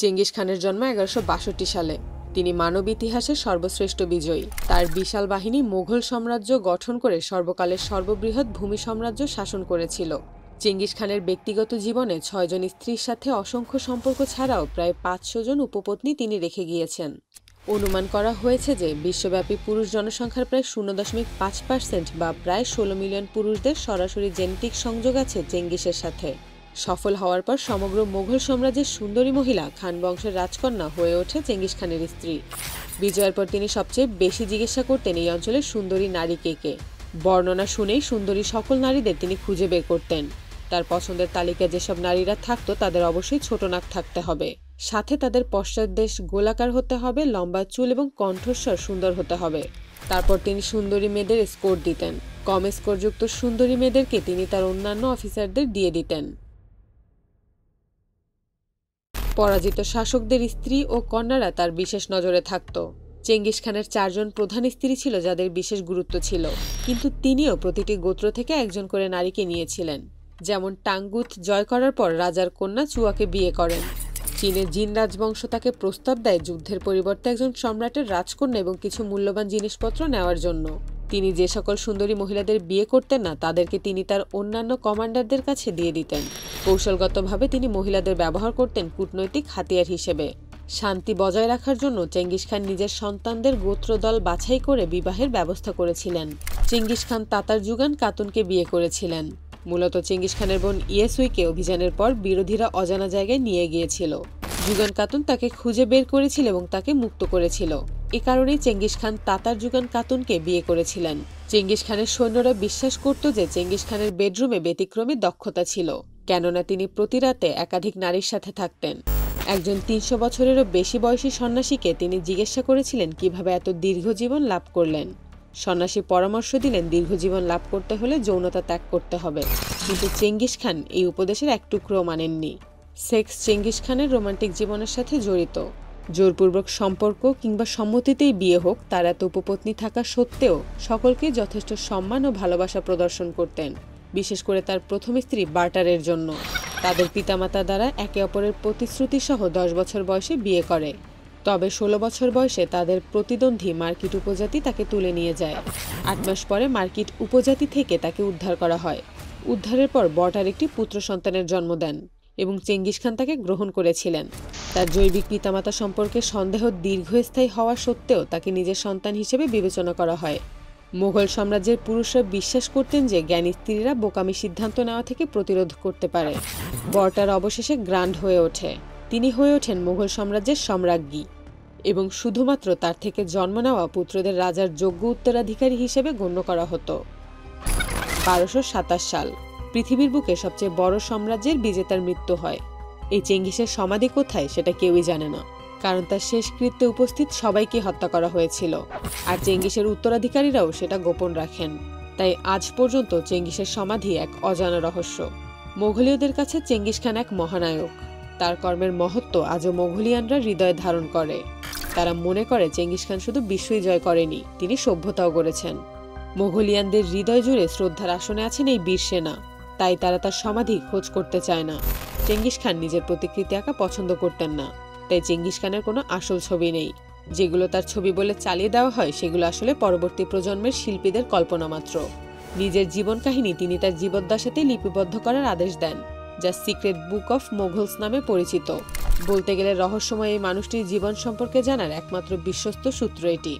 Genghis খানের জন্ম এগারোশো সালে। তিনি মানব ইতিহাসের সর্বশ্রেষ্ঠ বিজয়ী। তার বিশাল বাহিনী মুঘল সাম্রাজ্য গঠন করে সর্বকালের সর্ববৃহৎ ভূমি সাম্রাজ্য শাসন করেছিল। চেঙ্গিস খানের ব্যক্তিগত জীবনে ছয়জন স্ত্রীর সাথে অসংখ্য সম্পর্ক ছাড়াও প্রায় পাঁচশো জন উপপত্নী তিনি রেখে গিয়েছেন। অনুমান করা হয়েছে যে বিশ্বব্যাপী পুরুষ জনসংখ্যার প্রায় শূন্য দশমিক পাঁচ পার্সেন্ট বা প্রায় ষোলো মিলিয়ন পুরুষদের সরাসরি জেনেটিক সংযোগ আছে চেঙ্গিসের সাথে। সফল হওয়ার পর সমগ্র মুঘল সাম্রাজ্যের সুন্দরী মহিলা খান বংশের রাজকন্যা হয়ে ওঠে চেঙ্গিস খানের স্ত্রী। বিজয়ের পর তিনি সবচেয়ে বেশি জিজ্ঞাসা করতেন এই অঞ্চলের সুন্দরী নারী কে কে। বর্ণনা শুনেই সুন্দরী সকল নারীদের তিনি খুঁজে বের করতেন। তার পছন্দের তালিকায় যেসব নারীরা থাকতো তাদের অবশ্যই ছোট নাক থাকতে হবে। সাথে তাদের পশ্চাৎদেশ গোলাকার হতে হবে, লম্বা চুল এবং কণ্ঠস্বর সুন্দর হতে হবে। তারপর তিনি সুন্দরী মেয়েদের স্কোর দিতেন। কম স্কোরযুক্ত সুন্দরী মেয়েদেরকে তিনি তার অন্যান্য অফিসারদের দিয়ে দিতেন। পরাজিত শাসকদের স্ত্রী ও কন্যারা তার বিশেষ নজরে থাকত। চেঙ্গিস খানের চারজন প্রধান স্ত্রী ছিল যাদের বিশেষ গুরুত্ব ছিল, কিন্তু তিনিও প্রতিটি গোত্র থেকে একজন করে নারীকে নিয়েছিলেন। যেমন টাঙ্গুথ জয় করার পর রাজার কন্যা চুয়াকে বিয়ে করেন। চীনের জিন রাজবংশ তাকে প্রস্তাব দেয় যুদ্ধের পরিবর্তে একজন সম্রাটের রাজকন্যা এবং কিছু মূল্যবান জিনিসপত্র নেওয়ার জন্য। তিনি যে সকল সুন্দরী মহিলাদের বিয়ে করতেন না, তাদেরকে তিনি তার অন্যান্য কমান্ডারদের কাছে দিয়ে দিতেন। কৌশলগতভাবে তিনি মহিলাদের ব্যবহার করতেন কূটনৈতিক হাতিয়ার হিসেবে। শান্তি বজায় রাখার জন্য চেঙ্গিস খান নিজের সন্তানদের গোত্রদল বাছাই করে বিবাহের ব্যবস্থা করেছিলেন। চেঙ্গিস খান তাতার যুগান কাতুনকে বিয়ে করেছিলেন। মূলত চেঙ্গিস খানের বোন ইয়েসুইকে অভিযানের পর বিরোধীরা অজানা জায়গায় নিয়ে গিয়েছিল। যুগান কাতুন তাকে খুঁজে বের করেছিল এবং তাকে মুক্ত করেছিল। এ কারণেই চেঙ্গিস খান তাতার যুগান কাতুনকে বিয়ে করেছিলেন। চেঙ্গিস খানের সৈন্যরা বিশ্বাস করত যে চেঙ্গিস খানের বেডরুমে ব্যতিক্রমী দক্ষতা ছিল, কেননা তিনি প্রতি রাতে একাধিক নারীর সাথে থাকতেন। একজন তিনশো বছরেরও বেশি বয়সী সন্ন্যাসীকে তিনি জিজ্ঞাসা করেছিলেন কীভাবে এত দীর্ঘ জীবন লাভ করলেন। সন্ন্যাসী পরামর্শ দিলেন দীর্ঘজীবন লাভ করতে হলে যৌনতা ত্যাগ করতে হবে। কিন্তু চেঙ্গিস খান এই উপদেশের এক টুকরো মানেননি। সেক্স চেঙ্গিস খানের রোমান্টিক জীবনের সাথে জড়িত। জোরপূর্বক সম্পর্ক কিংবা সম্মতিতেই বিয়ে হোক, তার এত উপপত্নী থাকা সত্ত্বেও সকলকে যথেষ্ট সম্মান ও ভালোবাসা প্রদর্শন করতেন, বিশেষ করে তার প্রথম স্ত্রী বার্টারের জন্য। তাদের পিতামাতা দ্বারা একে অপরের প্রতিশ্রুতি সহ দশ বছর বয়সে বিয়ে করে। তবে ষোলো বছর বয়সে তাদের প্রতিদ্বন্দ্বী মার্কিট উপজাতি তাকে তুলে নিয়ে যায়। আট মাস পরে মার্কিট উপজাতি থেকে তাকে উদ্ধার করা হয়। উদ্ধারের পর বটার একটি পুত্র সন্তানের জন্ম দেন। এবং চেঙ্গিস খান তাকে গ্রহণ করেছিলেন। তার জৈবিক পিতামাতা সম্পর্কে সন্দেহ দীর্ঘস্থায়ী হওয়া সত্ত্বেও তাকে নিজের সন্তান হিসেবে বিবেচনা করা হয়। মুঘল সাম্রাজ্যের পুরুষরা বিশ্বাস করতেন যে জ্ঞানী স্ত্রীরা বোকামি সিদ্ধান্ত নেওয়া থেকে প্রতিরোধ করতে পারে। বরটার অবশেষে গ্রান্ড হয়ে ওঠে। তিনি হয়ে ওঠেন মুঘল সাম্রাজ্যের সম্রাজ্ঞী এবং শুধুমাত্র তার থেকে জন্ম নেওয়া পুত্রদের রাজার যোগ্য উত্তরাধিকারী হিসেবে গণ্য করা হতো। বারোশো সাল। পৃথিবীর বুকে সবচেয়ে বড় সাম্রাজ্যের বিজেতার মৃত্যু হয়। এই চেঙ্গিসের সমাধি কোথায় সেটা কেউই জানে না, কারণ তার শেষকৃত্যে উপস্থিত সবাইকে হত্যা করা হয়েছিল। আর চেঙ্গিসের উত্তরাধিকারীরাও সেটা গোপন রাখেন। তাই আজ পর্যন্ত চেঙ্গিসের সমাধি এক অজানা রহস্য। মোঘলীয়দের কাছে চেঙ্গিস খান এক মহানায়ক। তার কর্মের মহত্ব আজও মোঘলিয়ানরা হৃদয়ে ধারণ করে। তারা মনে করে চেঙ্গিস খান শুধু বিশ্বই জয় করেনি, তিনি সভ্যতাও গড়েছেন। মোঘলিয়ানদের হৃদয় জুড়ে শ্রদ্ধার আসনে আছেন এই বীর সেনা। তাই তারা তার সমাধি খোঁজ করতে চায় না। চেঙ্গিস খান নিজের প্রতিকৃতি আঁকা পছন্দ করতেন না। তাই চেঙ্গিস খানের কোনো আসল ছবি নেই। যেগুলো তার ছবি বলে চালিয়ে দেওয়া হয়, সেগুলো আসলে পরবর্তী প্রজন্মের শিল্পীদের কল্পনা মাত্র। নিজের জীবন কাহিনী তিনি তার জীবদ্দশাতে লিপিবদ্ধ করার আদেশ দেন, যা সিক্রেট বুক অফ মোঘলস নামে পরিচিত। বলতে গেলে রহস্যময় এই মানুষটির জীবন সম্পর্কে জানার একমাত্র বিশ্বস্ত সূত্র এটি।